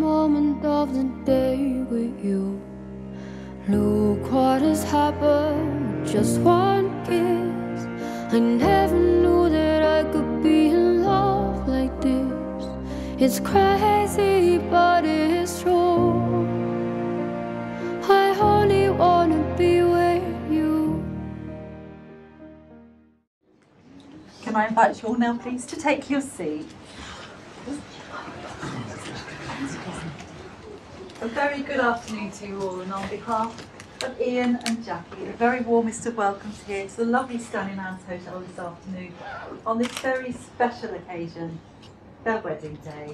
moment of the day with you. Look what has happened, just one kiss. I never knew that I could be in love like this. It's crazy, but it's true. I only wanna be with you. Can I invite you all now, please, to take your seat? A very good afternoon to you all, and on behalf of Ian and Jackie, the very warmest of welcomes here to the lovely Stanneylands Hotel this afternoon on this very special occasion, their wedding day.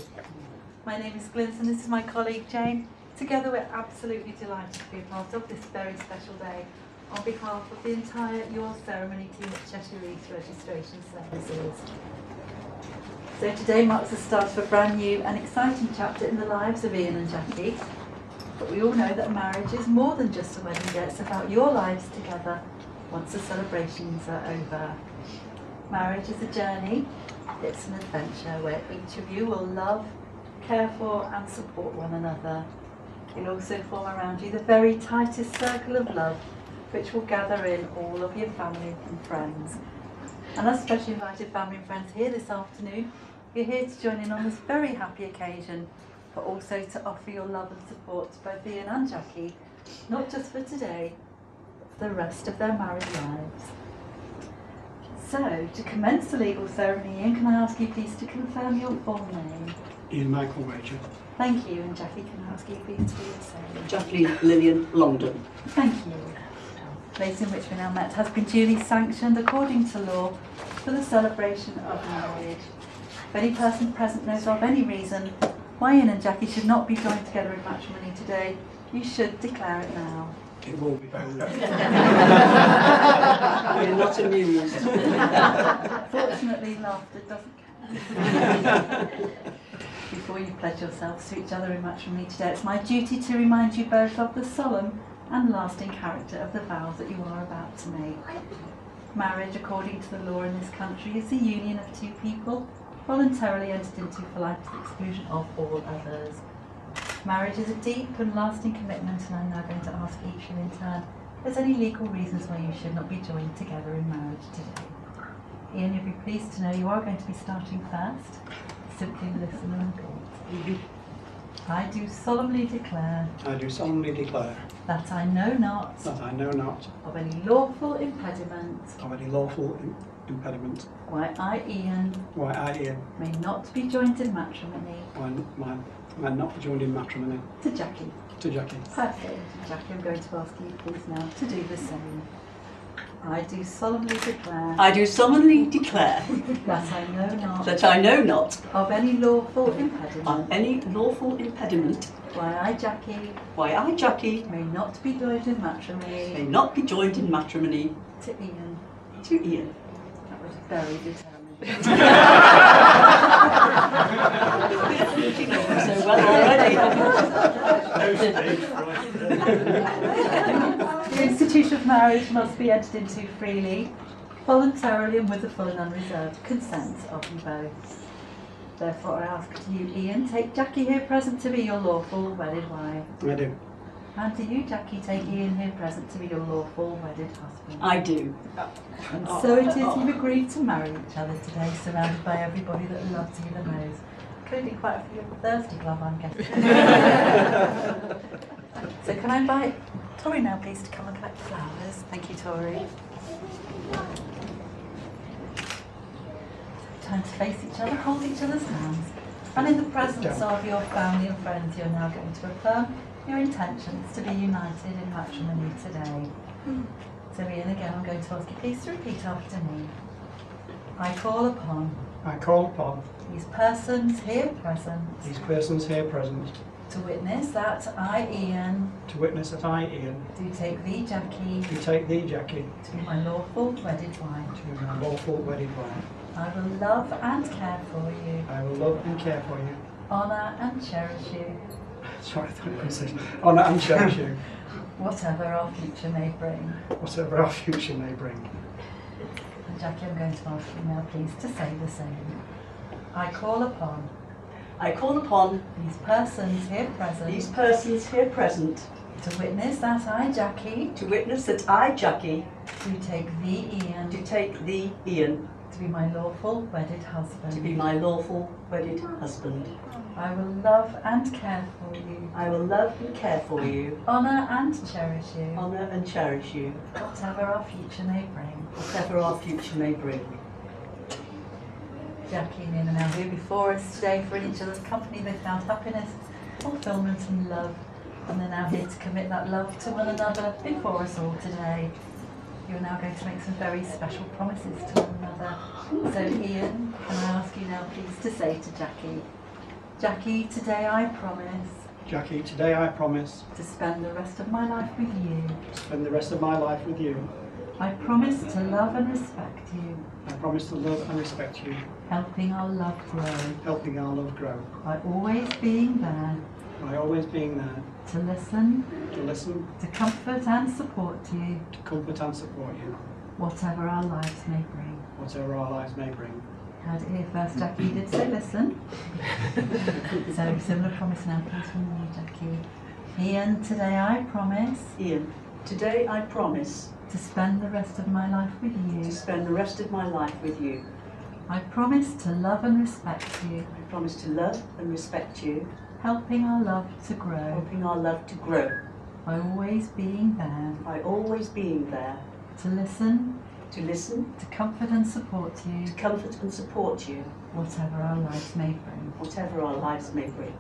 My name is Glynis and this is my colleague Jane. Together we're absolutely delighted to be a part of this very special day on behalf of the entire Your Ceremony team at Cheshire East Registration Services. So today marks the start of a brand new and exciting chapter in the lives of Ian and Jackie. But we all know that marriage is more than just a wedding day, it's about your lives together once the celebrations are over. Marriage is a journey, it's an adventure where each of you will love, care for and support one another. You'll also form around you the very tightest circle of love which will gather in all of your family and friends. And our specially invited family and friends here this afternoon, you're here to join in on this very happy occasion, but also to offer your love and support to both Ian and Jackie, not just for today, but for the rest of their married lives. So, to commence the legal ceremony, Ian, can I ask you please to confirm your full name? Ian Michael Wager. Thank you, and Jackie, can I ask you please to do the same? Jacqueline Lillian Longdon. Thank you. The place in which we now met has been duly sanctioned according to law for the celebration of marriage. If any person present knows of any reason why Ian and Jackie should not be joined together in matrimony today, you should declare it now. It will be done. We're not amused. Fortunately, laughter doesn't count. Before you pledge yourselves to each other in matrimony today, it's my duty to remind you both of the solemn and lasting character of the vows that you are about to make. Marriage, according to the law in this country, is the union of two people voluntarily entered into for life to the exclusion of all others. Marriage is a deep and lasting commitment, and I'm now going to ask each of you in turn if there's any legal reasons why you should not be joined together in marriage today. Ian, you'll be pleased to know you are going to be starting first. Simply listen and repeat. Mm-hmm. I do solemnly declare I do solemnly declare that I know not that I know not of any lawful impediment of any lawful im- impediment why I, Ian, why I, Ian, may not be joined in matrimony when my man not joined in matrimony to Jackie. to Jackie. Perfect. Jackie, I'm going to ask you please now to do the same. I do solemnly declare I do solemnly declare that I know not that I know not of any lawful of impediment any lawful impediment why I, Jackie, why I, Jackie, may not be joined in matrimony. may matrimony not be joined in matrimony to Ian. to Ian. That was very determined. So well already. The institution of marriage must be entered into freely voluntarily and with the full and unreserved consent of you both. Therefore, I ask you, Ian, take Jackie here present to be your lawful wedded wife. I do. And do you, Jackie, take Ian here present to be your lawful wedded husband? I do. And so it is you've agreed to marry each other today, surrounded by everybody that loves you the most. Including quite a few of the Thursday Club, I'm guessing. so can I invite Tori now, please, to come and collect the flowers? Thank you, Tori. Time to face each other, hold each other's hands. And in the presence of your family and friends, you're now going to affirm your intentions to be united in matrimony today. Hmm. So Ian, again, I'm going to ask you please to repeat after me. I call upon I call upon these persons here present these persons here present to witness that I, Ian, to witness that I, Ian, do take thee, Jackie, do take thee, Jackie, to be my lawful wedded wife. to be my lawful wedded wife. I will love and care for you, I will love and care for you. honour and cherish you, Sorry, I thought you were saying honour and cherish you, whatever our future may bring. whatever our future may bring. And Jackie, I'm going to ask you now, please, to say the same. I call upon I call upon these persons here present these persons here present to witness that I, Jackie, to witness that I, Jackie, do take thee, Ian, do take thee, Ian, to be my lawful wedded husband. to be my lawful wedded husband. I will love and care for you, I will love and care for you, honour and cherish you, honour and cherish you, whatever our future may bring. whatever our future may bring. Jackie and Ian are now here before us today for in each other's company. They found happiness, fulfilment and love. And they're now here to commit that love to one another before us all today. You're now going to make some very special promises to one another. So Ian, can I ask you now please to say to Jackie, Jackie, today I promise Jackie, today I promise to spend the rest of my life with you. to spend the rest of my life with you. I promise to love and respect you, I promise to love and respect you, helping our love grow helping our love grow. by always being there By always being there to listen, to listen, to comfort and support you, to comfort and support you, whatever our lives may bring. whatever our lives may bring. Heard it here first, Jackie you did say listen. so similar promise now, please from you, Jackie. Ian, today I promise Ian, today I promise to spend the rest of my life with you. to spend the rest of my life with you. I promise to love and respect you, I promise to love and respect you, helping our love to grow helping our love to grow, by always being there by always being there to listen, to listen, to comfort and support you, to comfort and support you, whatever our lives may bring. whatever our lives may bring.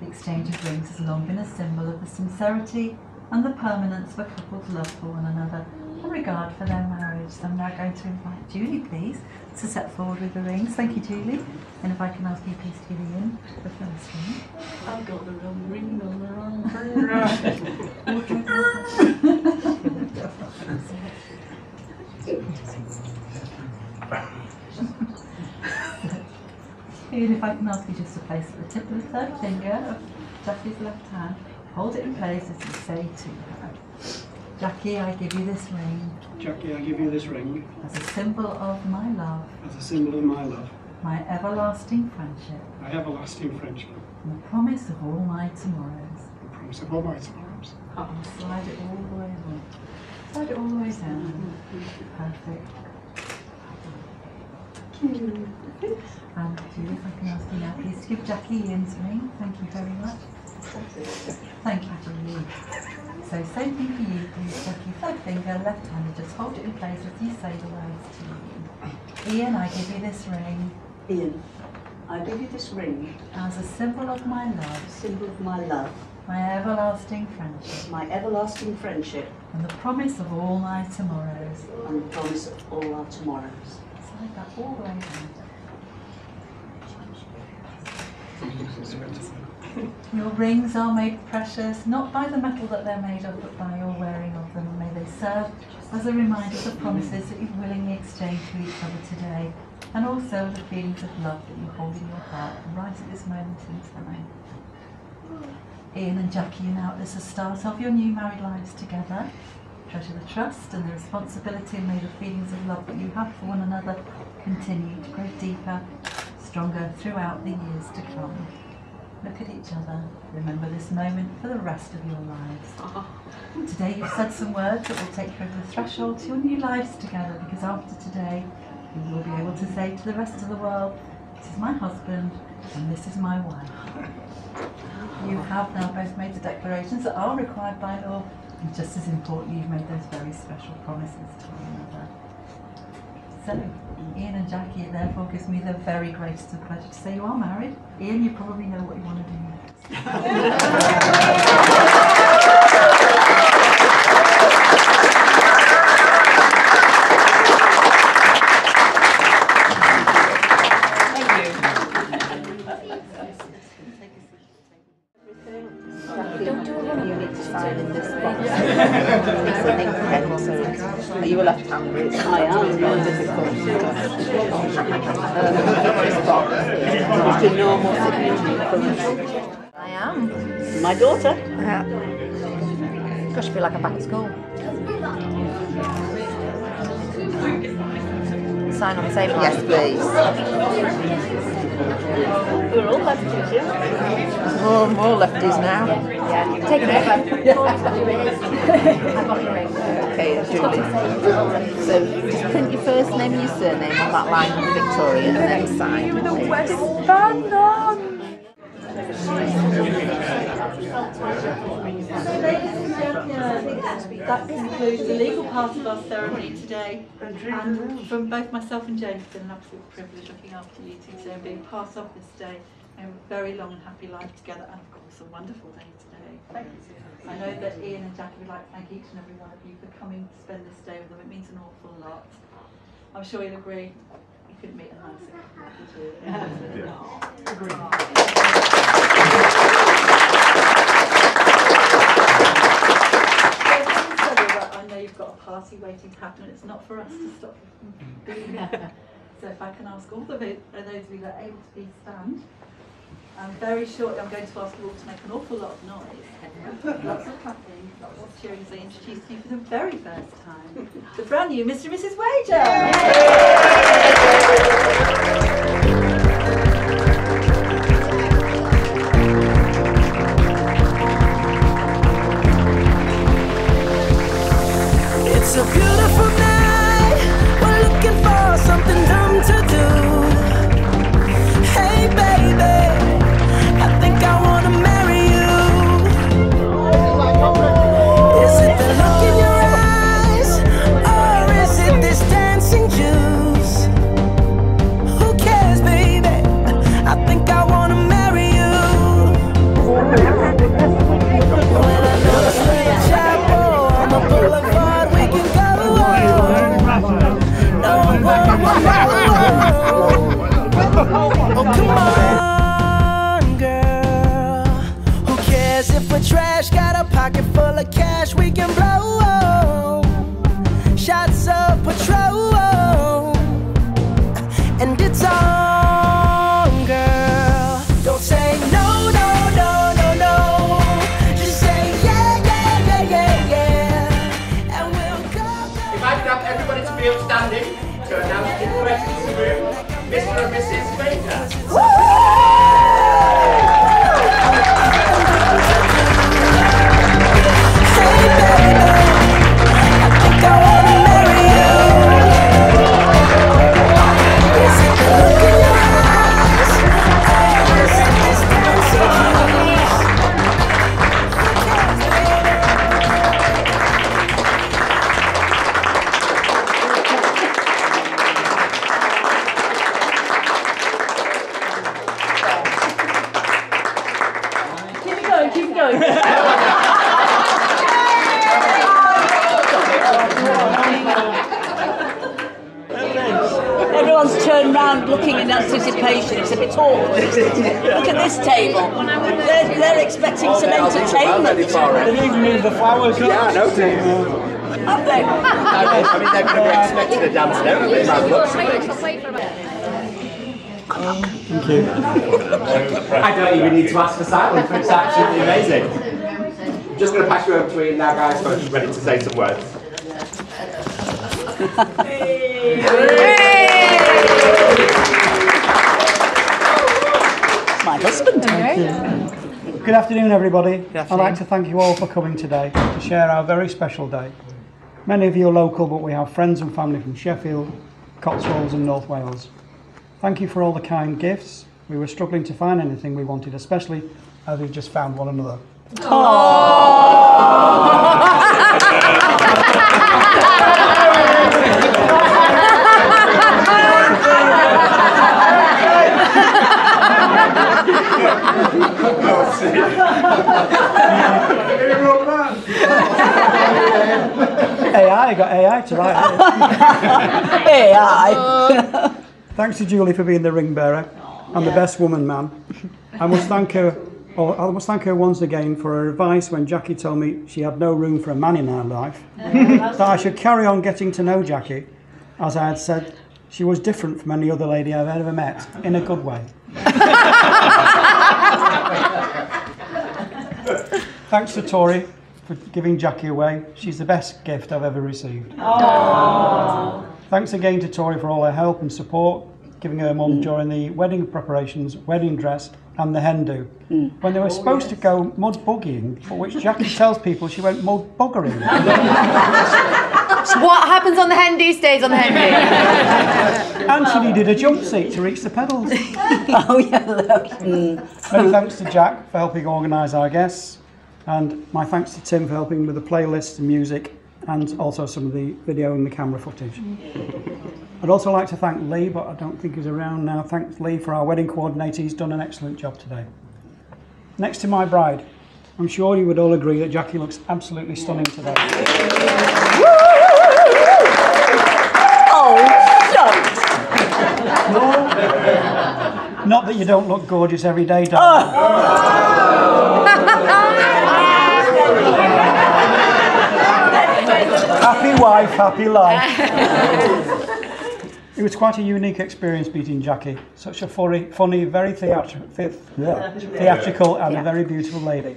The exchange of rings has long been a symbol of the sincerity and the permanence of a couple's love for one another and regard for their marriage. So I'm now going to invite Julie, please, to step forward with the rings. Thank you, Julie. And if I can ask you, please, to give Ian the first ring. I've got the wrong ring on the wrong Ian, if I can ask you just to place at the tip of the third finger of Jackie's left hand, hold it in place as you say to her. Jackie, I give you this ring Jackie, I give you this ring as a symbol of my love, as a symbol of my love, my everlasting friendship, my everlasting friendship, and the promise of all my tomorrows. The promise of all my tomorrows. And slide it all the way along. Slide it all the way down. Perfect. And Julie, if I can ask you now, please give Jackie Ian's ring. Thank you very much. Thank you, Julie. So same thing for you, please, Jackie. Third finger, left hand, and just hold it in place as you say the words to Ian. Ian, I give you this ring Ian, I give you this ring, as a symbol of my a love, symbol of my love, my everlasting friendship, my everlasting friendship, and the promise of all my tomorrows. and the promise of all our tomorrows. Slide that all the way down. Your rings are made precious, not by the metal that they're made of, but by your wearing of them. May they serve as a reminder of the promises that you've willingly exchanged with each other today, and also the feelings of love that you hold in your heart right at this moment in time. Ian and Jackie are now at the start of your new married lives together. treasure the trust and the responsibility and may the feelings of love that you have for one another continue to grow deeper, stronger throughout the years to come. Look at each other. Remember this moment for the rest of your lives. Today you've said some words that will take you over the threshold to your new lives together because after today you will be able to say to the rest of the world, this is my husband and this is my wife. You have now both made the declarations that are required by law and just as important you've made those very special promises to one another. So, Ian and Jackie, therefore gives me the very greatest of pleasure to say you are married. Ian, you probably know what you want to do next. I am. My daughter. Yeah. Gosh, I feel like I'm back at school. Sign on the table. Yes, please. We're all lefties, yeah? More, more lefties now. Yeah, take it over. I've got your ring. Okay, Julie. So just print your first name and your surname on that line under Victoria and then sign. With a band on. So ladies and gentlemen, I think that concludes the legal part of our ceremony today. And from both myself and James, it's been an absolute privilege looking after you two today and being part of this day and a very long and happy life together and of course a wonderful day today. Thank you. I know that Ian and Jackie would like to thank each and every one of you for coming to spend this day with them. It means an awful lot. I'm sure you'll agree. You couldn't meet a nicer couple, you? Know you've got a party waiting to happen, it's not for us to mm. stop you from being there. So if I can ask all of it, those of you that are able to be stand, and very shortly I'm going to ask you all to make an awful lot of noise. Lots of clapping, lots of cheering as I introduce you for the very first time. The brand new Mr. and Mrs. Wager! It's entertainment. They even moved the flowers Yeah, I noticed. Have they? I mean, they're going to be expecting a dance and everything by the looks of things. I don't even need to ask for silence, but it's absolutely amazing. I'm just going to pass you over to Ian now, guys, so he's ready to say some words. My husband. Good afternoon, everybody. I'd like to thank you all for coming today to share our very special day. Many of you are local, but we have friends and family from Sheffield, Cotswolds, and North Wales. Thank you for all the kind gifts. We were struggling to find anything we wanted, especially as we've just found one another. AI, got AI to write. it. AI. Thanks to Julie for being the ring bearer and the best woman man. I must thank her. Or I must thank her once again for her advice when Jackie told me she had no room for a man in her life. that I should carry on getting to know Jackie, as I had said, she was different from any other lady I've ever met, in a good way. Thanks to Tori for giving Jackie away. She's the best gift I've ever received. Thanks again to Tori for all her help and support, giving her mum mm. during the wedding preparations, wedding dress, and the hen do. Mm. When they were oh, supposed to go mud buggying, for which Jackie tells people she went mud buggering. What happens on the hen do stays on the hen do. and she needed a jump seat to reach the pedals. Oh, yeah, look. Mm. Many thanks to Jack for helping organise our guests, and my thanks to Tim for helping with the playlist and music, and also some of the video and the camera footage. I'd also like to thank Lee, but I don't think he's around now. Thanks Lee for our wedding coordinator. He's done an excellent job today. Next to my bride, I'm sure you would all agree that Jackie looks absolutely stunning today. Oh. Not that you don't look gorgeous every day, darling. happy wife, happy life. it was quite a unique experience meeting Jackie. Such a funny, funny very theatri- the- theatrical and a very beautiful lady.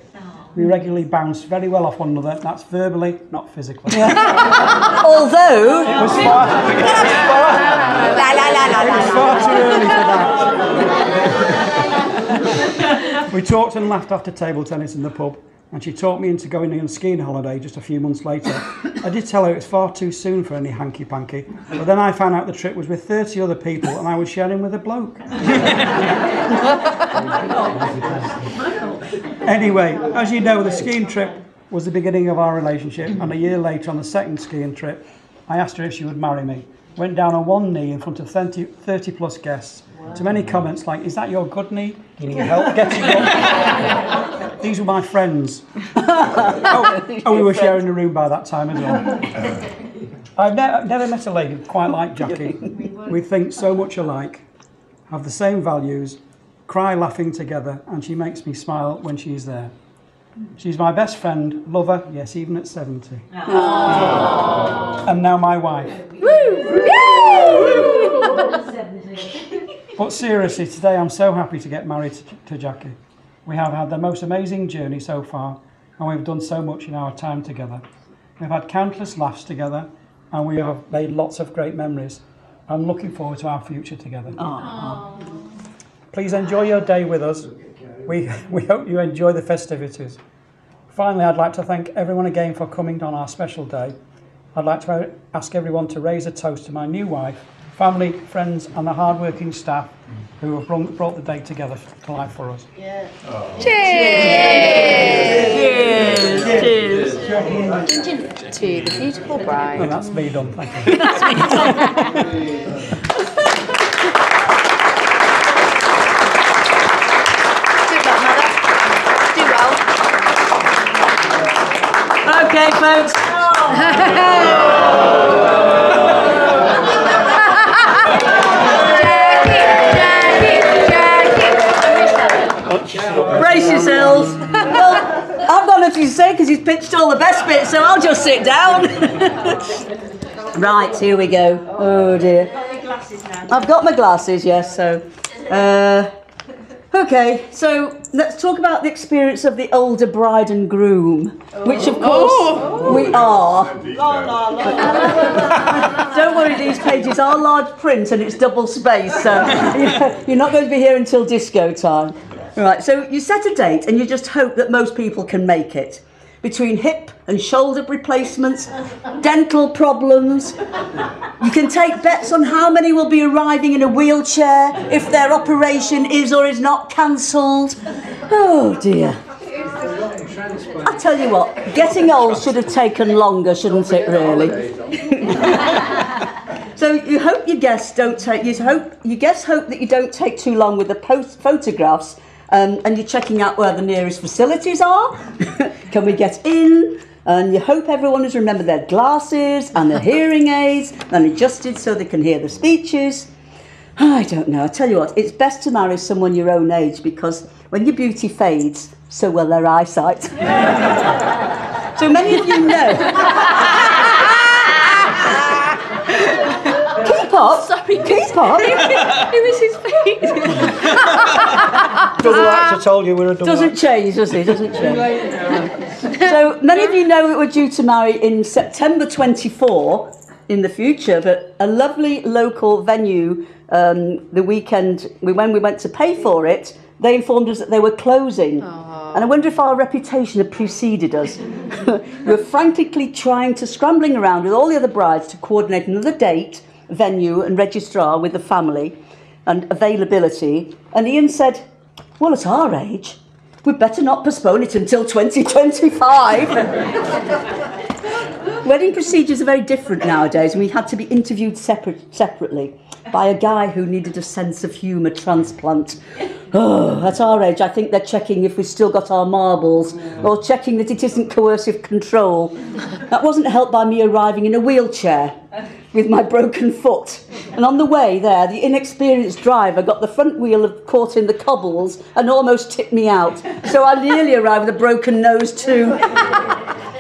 We regularly bounce very well off one another. That's verbally, not physically. Although, It was far, La la la la it was far too early for that. we talked and laughed after table tennis in the pub, and she talked me into going on a skiing holiday just a few months later. I did tell her it was far too soon for any hanky panky, but then I found out the trip was with 30 other people and I was sharing with a bloke. anyway, as you know, the skiing trip was the beginning of our relationship, and a year later, on the second skiing trip, I asked her if she would marry me. Went down on one knee in front of 30, 30 plus guests. To many comments like, Is that your good knee? You need help getting up. These were my friends. oh, oh, we were sharing a room by that time as well. I've ne- never met a lady quite like Jackie. We think so much alike, have the same values, cry laughing together, and she makes me smile when she's there. She's my best friend, lover, yes, even at 70. And now my wife. But seriously, today I'm so happy to get married to, Jackie. We have had the most amazing journey so far, and we've done so much in our time together. We've had countless laughs together, and we have made lots of great memories. I'm looking forward to our future together. Please enjoy your day with us. We, we hope you enjoy the festivities. Finally, I'd like to thank everyone again for coming on our special day. I'd like to ask everyone to raise a toast to my new wife, family, friends, and the hard-working staff who have brought, brought the day together to life for us. Yeah. cheers, cheers. Cheers. To the beautiful bride. And that's me done. Thank you. Do well, mother. Do well. Okay, folks. Brace yourselves. well, I've got nothing to say because he's pitched all the best bits, so I'll just sit down. right, here we go. Oh dear. I've got my glasses, yes, so. Uh, Okay, so let's talk about the experience of the older bride and groom, which of course we are. Don't worry, these pages are large print and it's double space, so you're not going to be here until disco time. Right, so you set a date and you just hope that most people can make it. Between hip and shoulder replacements, dental problems, you can take bets on how many will be arriving in a wheelchair, if their operation is or is not cancelled. Oh dear. I tell you what, getting old should have taken longer, shouldn't it, really? so you hope your guests don't take. You hope you guests hope that you don't take too long with the post photographs, um, and you're checking out where the nearest facilities are. Can we get in? And you hope everyone has remembered their glasses and their hearing aids and adjusted so they can hear the speeches. I don't know. I tell you what, it's best to marry someone your own age because when your beauty fades, so will their eyesight. so many of you know. Keep up. Sorry. Keep up. Who is his face? Double actor told you we're a double Doesn't change, does it? Doesn't change. so many of you know that we're due to marry in September 24 in the future, but a lovely local venue um, the weekend we, when we went to pay for it, they informed us that they were closing. And I wonder if our reputation had preceded us. we were frantically trying to scrambling around with all the other brides to coordinate another date, venue, and registrar with the family and availability. And Ian said, Well, at our age, we'd better not postpone it until 2025. Wedding procedures are very different nowadays, and we had to be interviewed separate, separately by a guy who needed a sense of humour transplant. Oh, at our age, I think they're checking if we've still got our marbles or checking that it isn't coercive control. That wasn't helped by me arriving in a wheelchair with my broken foot. And on the way there, the inexperienced driver got the front wheel of- caught in the cobbles and almost tipped me out. So I nearly arrived with a broken nose too.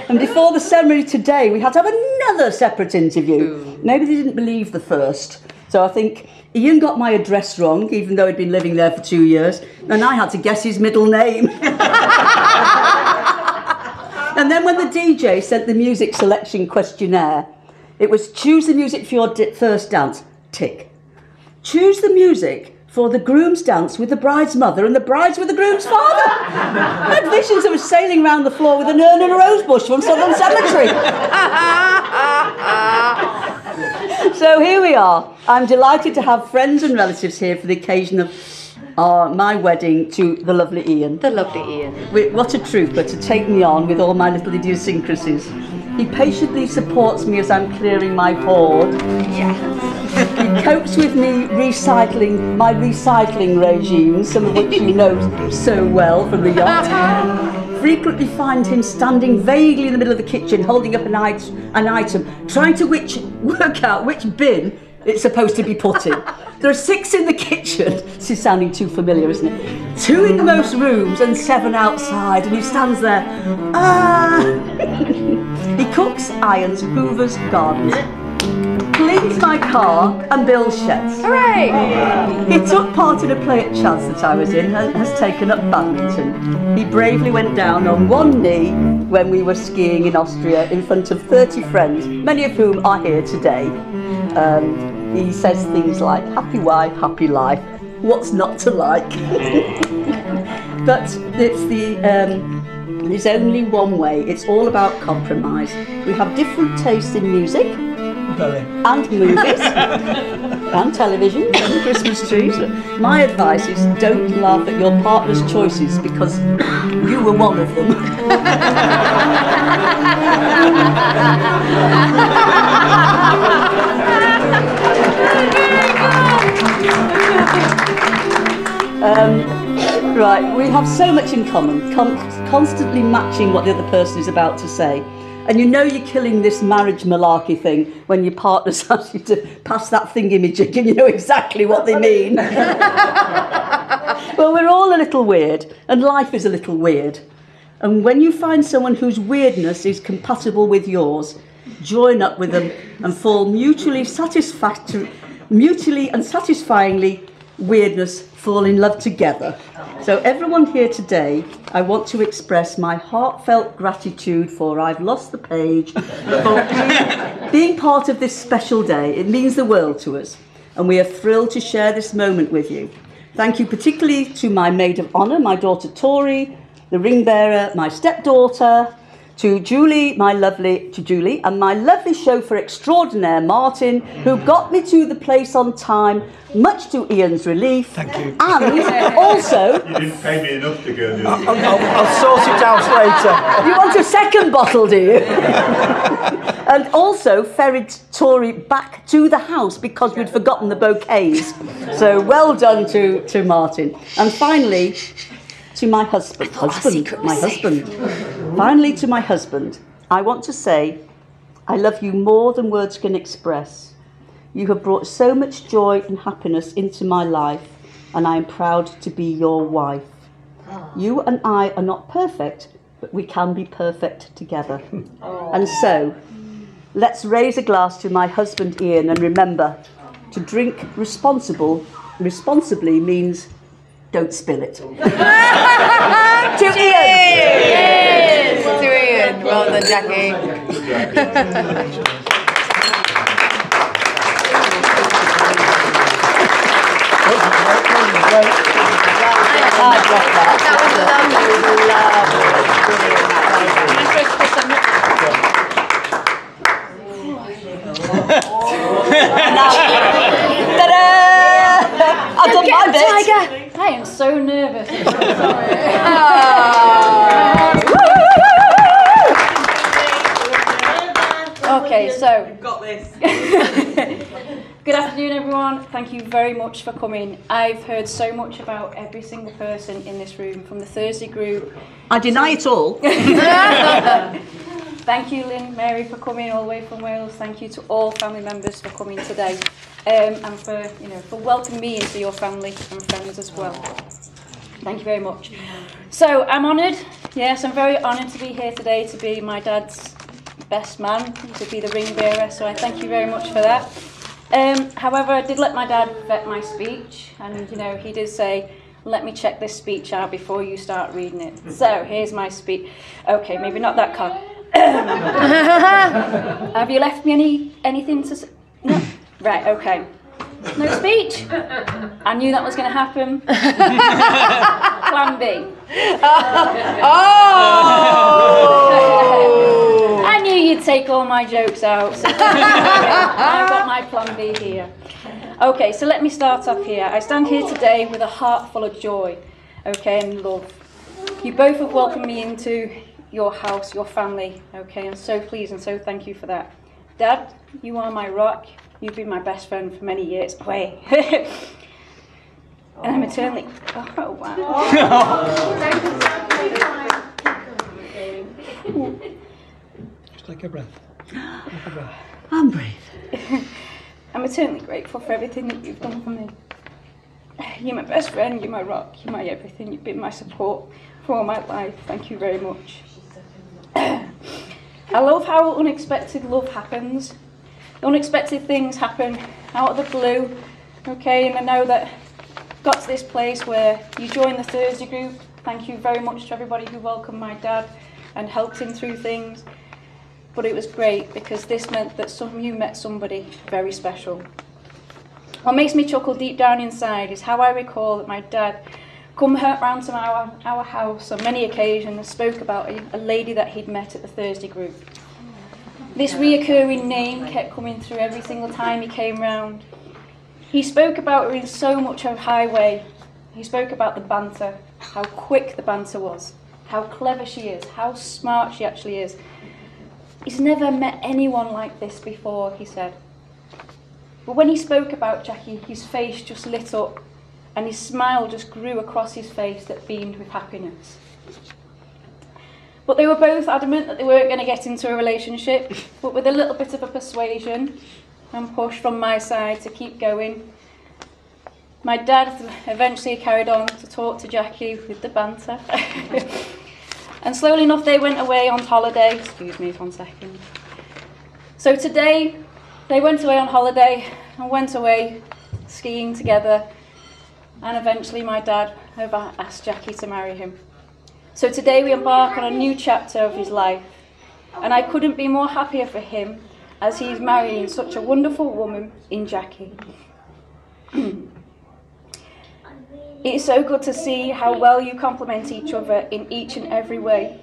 And before the ceremony today, we had to have another separate interview. Maybe they didn't believe the first. So I think Ian got my address wrong, even though he'd been living there for two years, and I had to guess his middle name. and then when the DJ sent the music selection questionnaire, it was choose the music for your first dance, tick. Choose the music for the groom's dance with the bride's mother and the bride's with the groom's father. I had visions of sailing round the floor with an urn and a rose bush from Southern Cemetery. so here we are. I'm delighted to have friends and relatives here for the occasion of uh, my wedding to the lovely Ian. The lovely Ian. What a trooper to take me on with all my little idiosyncrasies. He patiently supports me as I'm clearing my hoard. He copes with me recycling my recycling regime, some of which you know so well from the yacht. Frequently find him standing vaguely in the middle of the kitchen, holding up an, it- an item, trying to which, work out which bin it's supposed to be put in. There are six in the kitchen. This is sounding too familiar, isn't it? Two in the most rooms and seven outside, and he stands there. Ah! he cooks, irons, hoovers, gardens, cleans my car, and builds sheds. Hooray! He took part in a play at Chance that I was in and has taken up badminton. He bravely went down on one knee when we were skiing in Austria in front of 30 friends, many of whom are here today. Um, he says things like, happy wife, happy life, what's not to like? but it's the, um, there's only one way, it's all about compromise. We have different tastes in music, and movies and television and Christmas trees. My advice is don't laugh at your partner's choices because you were one of them. Um, right, we have so much in common, con- constantly matching what the other person is about to say. And you know you're killing this marriage malarkey thing when your partner's asked you to pass that thing thingamajig and you know exactly what they mean. well, we're all a little weird, and life is a little weird. And when you find someone whose weirdness is compatible with yours, join up with them and fall mutually satisfactory, mutually and satisfyingly weirdness fall in love together. So, everyone here today, I want to express my heartfelt gratitude for I've lost the page, for being, part of this special day. It means the world to us, and we are thrilled to share this moment with you. Thank you particularly to my maid of honour, my daughter Tori, the ring bearer, my stepdaughter, to Julie, my lovely, to Julie, and my lovely chauffeur extraordinaire, Martin, who got me to the place on time, much to Ian's relief. Thank you. And also, You didn't pay me enough to go do I'll, I'll, I'll sort it out later. you want a second bottle, do you? and also ferried Tori back to the house because we'd forgotten the bouquets. So well done to, to Martin. And finally, to my husband. Husband, my husband. Finally, to my husband, I want to say I love you more than words can express. You have brought so much joy and happiness into my life, and I am proud to be your wife. Ah. You and I are not perfect, but we can be perfect together. Oh. And so, let's raise a glass to my husband Ian and remember to drink responsible responsibly means don't spill it. to Ian. Cheers to Well done, Jackie. I've done my bit. I am so nervous. Ah. Okay, so. Got this. Good afternoon, everyone. Thank you very much for coming. I've heard so much about every single person in this room, from the Thursday group. I deny it all. Thank you, Lynn, Mary, for coming all the way from Wales. Thank you to all family members for coming today, um, and for you know for welcoming me into your family and friends as well. Thank you very much. So I'm honoured. Yes, I'm very honoured to be here today to be my dad's best man, to be the ring bearer. So I thank you very much for that. Um, however, I did let my dad vet my speech, and you know he did say. Let me check this speech out before you start reading it. So here's my speech. Okay, maybe not that car. Have you left me any anything to? s- No. Right. Okay. No speech. I knew that was going to happen. Plan B. Oh! I knew you'd take all my jokes out. So I've got my plan B here. Okay, so let me start up here. I stand here today with a heart full of joy, okay, and love. You both have welcomed me into your house, your family, okay, and so pleased and so thank you for that. Dad, you are my rock. You've been my best friend for many years. Wait. and I'm eternally. Oh, wow. Just take a breath. Take a breath. I'm brave. I'm eternally grateful for everything that you've done for me. You're my best friend, you're my rock, you're my everything, you've been my support for all my life. Thank you very much. I love how unexpected love happens. Unexpected things happen out of the blue, okay, and I know that got to this place where you joined the Thursday group. Thank you very much to everybody who welcomed my dad and helped him through things. But it was great because this meant that some you met somebody very special. What makes me chuckle deep down inside is how I recall that my dad come round to our, our house on many occasions and spoke about a, a lady that he'd met at the Thursday group. This reoccurring name kept coming through every single time he came round. He spoke about her in so much of highway. He spoke about the banter, how quick the banter was, how clever she is, how smart she actually is. He's never met anyone like this before, he said. But when he spoke about Jackie, his face just lit up and his smile just grew across his face that beamed with happiness. But they were both adamant that they weren't going to get into a relationship, but with a little bit of a persuasion and push from my side to keep going, my dad eventually carried on to talk to Jackie with the banter. and slowly enough, they went away on holiday. Excuse me one second. So today, they went away on holiday and went away skiing together. and eventually my dad asked Jackie to marry him. So today we embark on a new chapter of his life, and I couldn't be more happier for him as he's marrying such a wonderful woman in Jackie. it is so good to see how well you complement each other in each and every way.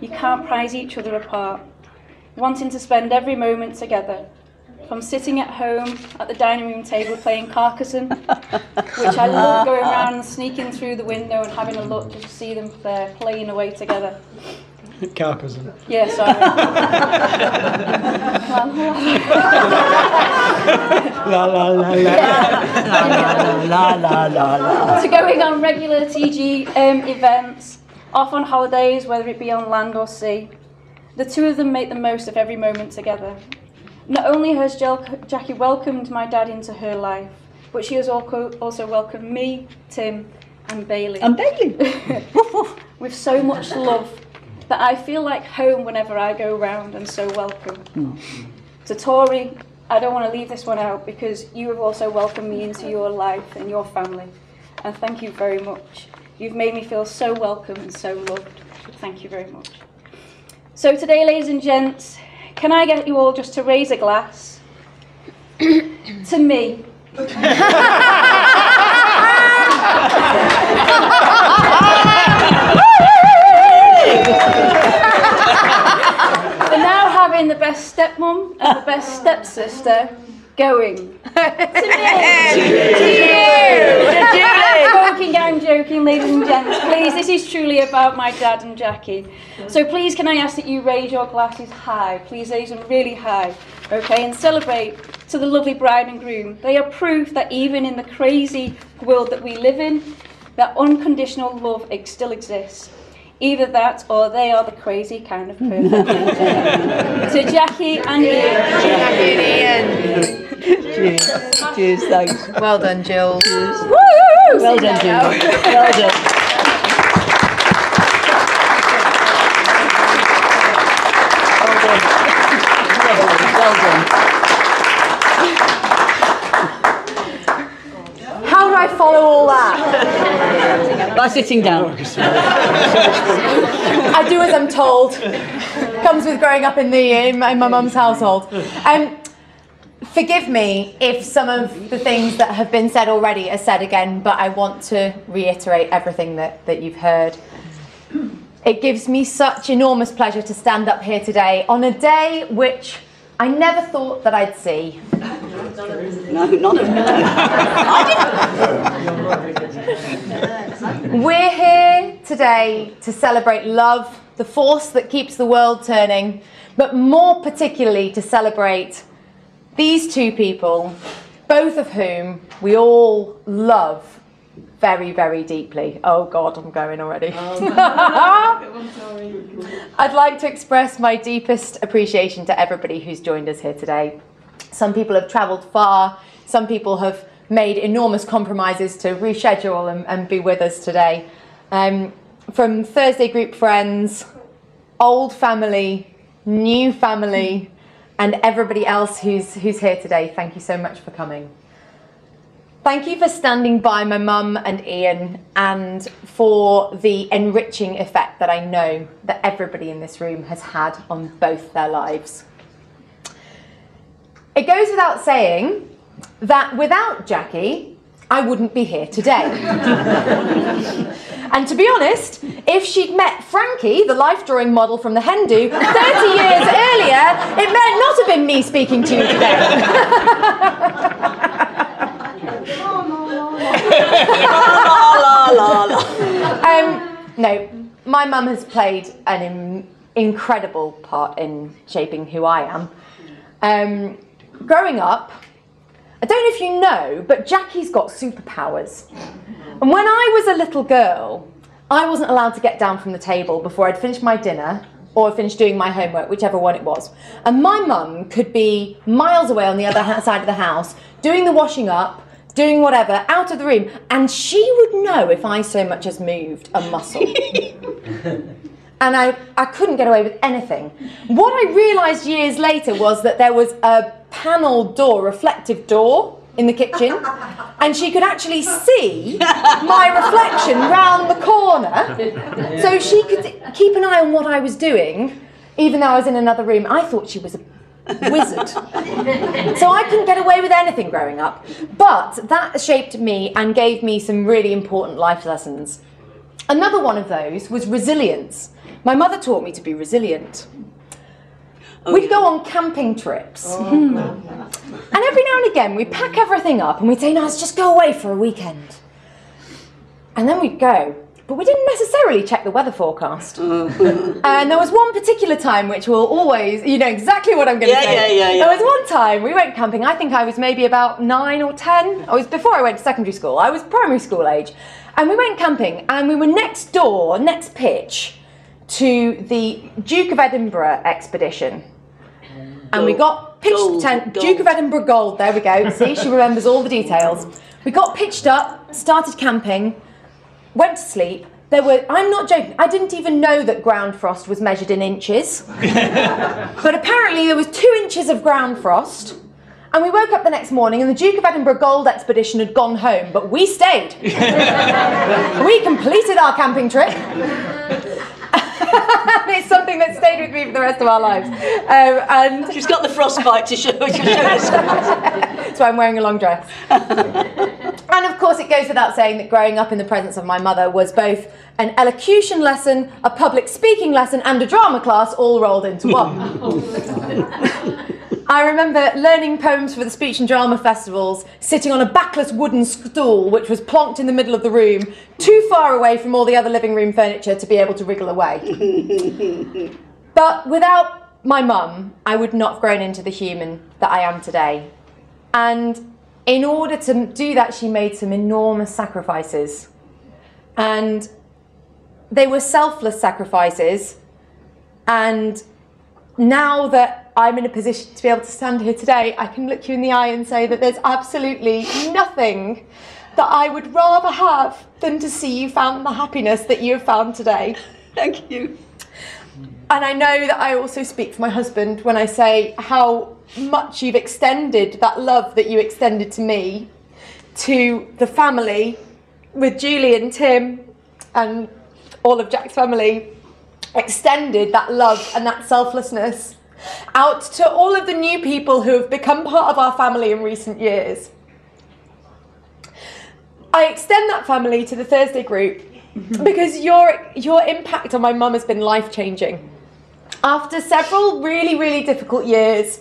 You can't prize each other apart, wanting to spend every moment together. From sitting at home at the dining room table playing Carcassonne, which I love going around and sneaking through the window and having a look just to see them there playing away together. Carcassonne. Yeah, sorry. La la la la. La la la la. to going on regular TG um, events, off on holidays, whether it be on land or sea. The two of them make the most of every moment together. Not only has Jel- Jackie welcomed my dad into her life, but she has also also welcomed me, Tim, and Bailey. And Bailey. With so much love that I feel like home whenever I go round and so welcome. To Tori, I don't want to leave this one out because you have also welcomed me into your life and your family. And thank you very much. You've made me feel so welcome and so loved. Thank you very much. So today, ladies and gents, can I get you all just to raise a glass to me? Having the best stepmom and the best stepsister going. to me. I'm joking, I'm joking, ladies and gents. Please, this is truly about my dad and Jackie. So please, can I ask that you raise your glasses high? Please raise them really high, okay? And celebrate to the lovely bride and groom. They are proof that even in the crazy world that we live in, that unconditional love still exists. Either that or they are the crazy kind of person. so Jackie and Ian. Cheers. Cheers, thanks. Well done, Jill. Well done, Jim. Well done. Well done. How do I follow all that? By sitting down. I do as I'm told. Comes with growing up in the in my, in my mum's household. Um, forgive me if some of the things that have been said already are said again, but I want to reiterate everything that, that you've heard. It gives me such enormous pleasure to stand up here today on a day which I never thought that I'd see. No, none of We're here today to celebrate love, the force that keeps the world turning, but more particularly to celebrate these two people, both of whom we all love very, very deeply. Oh God, I'm going already. Oh, I'd like to express my deepest appreciation to everybody who's joined us here today. Some people have travelled far, some people have made enormous compromises to reschedule and, and be with us today. Um, from Thursday group friends, old family, new family, and everybody else who's, who's here today, thank you so much for coming. Thank you for standing by my mum and Ian and for the enriching effect that I know that everybody in this room has had on both their lives. It goes without saying that without Jackie, I wouldn't be here today. and to be honest, if she'd met Frankie, the life drawing model from the Hindu, 30 years earlier, it might not have been me speaking to you today. Um, no, my mum has played an in, incredible part in shaping who I am. Um, growing up, I don't know if you know, but Jackie's got superpowers. And when I was a little girl, I wasn't allowed to get down from the table before I'd finished my dinner or finished doing my homework, whichever one it was. And my mum could be miles away on the other side of the house, doing the washing up, doing whatever, out of the room, and she would know if I so much as moved a muscle. and I, I couldn't get away with anything. What I realised years later was that there was a panel door, reflective door, in the kitchen, and she could actually see my reflection round the corner. So she could keep an eye on what I was doing, even though I was in another room. I thought she was a wizard. so I couldn't get away with anything growing up. But that shaped me and gave me some really important life lessons. Another one of those was resilience. My mother taught me to be resilient. We'd go on camping trips. Oh, hmm. and every now and again, we'd pack everything up and we'd say, no, let's just go away for a weekend. And then we'd go. But we didn't necessarily check the weather forecast. Oh. and there was one particular time which will always, you know exactly what I'm going to Yeah, say. yeah, yeah, yeah. There was one time we went camping, I think I was maybe about nine or ten. I was before I went to secondary school, I was primary school age. And we went camping and we were next door, next pitch to the Duke of Edinburgh expedition. And we got pitched Gold, tent, gold. Duke of Edinburgh Gold, there we go. See, she remembers all the details. We got pitched up, started camping, went to sleep. There were, I'm not joking, I didn't even know that ground frost was measured in inches. but apparently there was two inches of ground frost. And we woke up the next morning and the Duke of Edinburgh Gold expedition had gone home, but we stayed. we completed our camping trip. it's something that stayed with me for the rest of our lives. Um, and She's got the frostbite to show. To show us. That's why I'm wearing a long dress. and of course, it goes without saying that growing up in the presence of my mother was both an elocution lesson, a public speaking lesson, and a drama class all rolled into one. I remember learning poems for the speech and drama festivals, sitting on a backless wooden stool which was plonked in the middle of the room, too far away from all the other living room furniture to be able to wriggle away. But without my mum, I would not have grown into the human that I am today. And in order to do that, she made some enormous sacrifices. And they were selfless sacrifices. And now that I'm in a position to be able to stand here today, I can look you in the eye and say that there's absolutely nothing that I would rather have than to see you found the happiness that you have found today. Thank you. And I know that I also speak for my husband when I say how much you've extended that love that you extended to me to the family with Julie and Tim and all of Jack's family extended that love and that selflessness out to all of the new people who have become part of our family in recent years. I extend that family to the Thursday group because your your impact on my mum has been life changing. After several really really difficult years,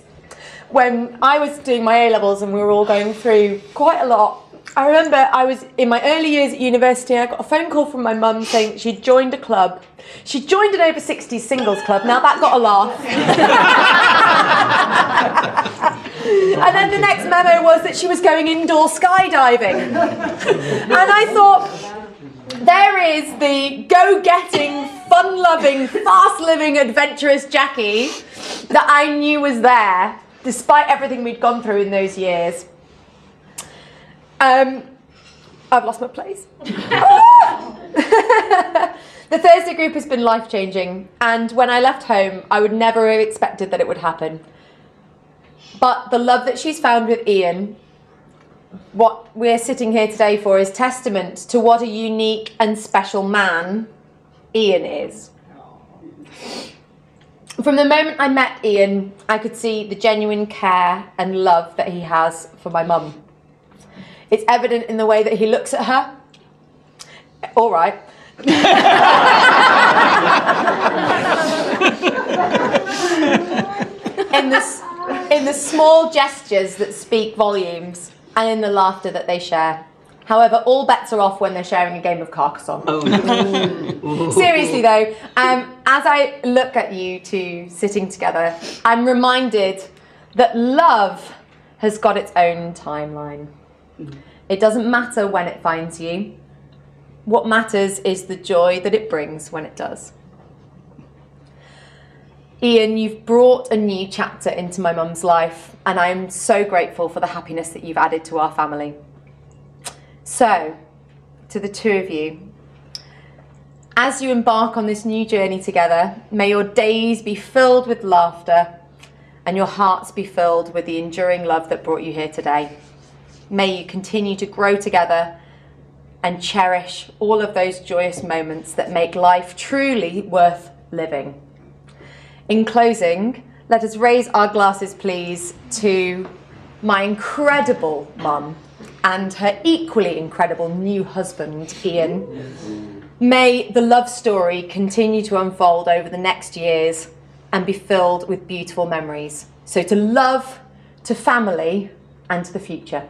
when I was doing my A levels and we were all going through quite a lot, I remember I was in my early years at university. I got a phone call from my mum saying she'd joined a club. She joined an over 60s singles club. Now that got a laugh. and then the next memo was that she was going indoor skydiving. and I thought, there is the go getting, fun loving, fast living, adventurous Jackie that I knew was there, despite everything we'd gone through in those years. Um, I've lost my place. the Thursday group has been life changing, and when I left home, I would never have expected that it would happen. But the love that she's found with Ian, what we're sitting here today for, is testament to what a unique and special man Ian is. From the moment I met Ian, I could see the genuine care and love that he has for my mum. It's evident in the way that he looks at her. All right. in the, in the small gestures that speak volumes and in the laughter that they share. However, all bets are off when they're sharing a game of Carcassonne. Seriously though, um, as I look at you two sitting together, I'm reminded that love has got its own timeline. It doesn't matter when it finds you. What matters is the joy that it brings when it does. Ian, you've brought a new chapter into my mum's life, and I'm so grateful for the happiness that you've added to our family. So, to the two of you, as you embark on this new journey together, may your days be filled with laughter and your hearts be filled with the enduring love that brought you here today. May you continue to grow together and cherish all of those joyous moments that make life truly worth living. In closing, let us raise our glasses, please, to my incredible mum and her equally incredible new husband, Ian. May the love story continue to unfold over the next years and be filled with beautiful memories. So, to love, to family, and to the future.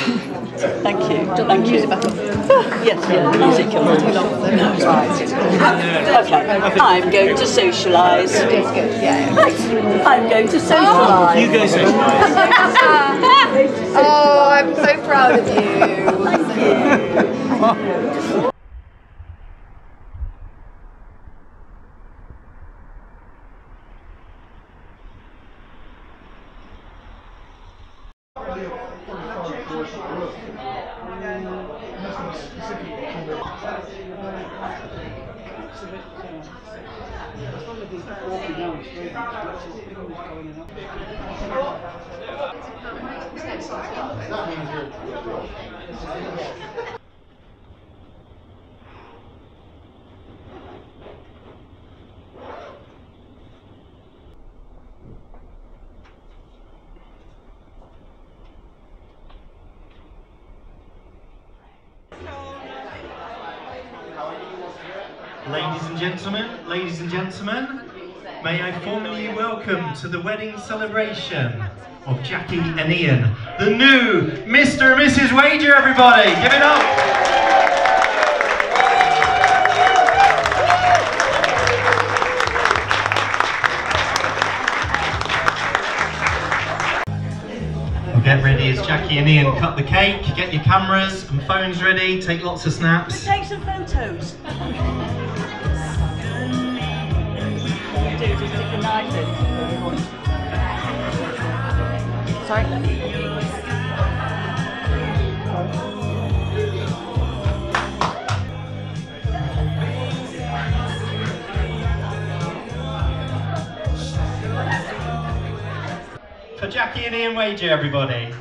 you. Thank you. Yes, yeah, the music comes. Okay, I'm going to socialise. I'm going to socialise. You go socialise. oh, I'm so proud of you. Thank you. Ladies and gentlemen, ladies and gentlemen, may I formally welcome to the wedding celebration of Jackie and Ian, the new Mr. and Mrs. Wager, everybody! Give it up! Get ready as Jackie and Ian cut the cake. Get your cameras and phones ready. Take lots of snaps. Take some photos. Do just stick a knife in. Sorry. For Jackie and Ian Wager, everybody.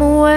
Away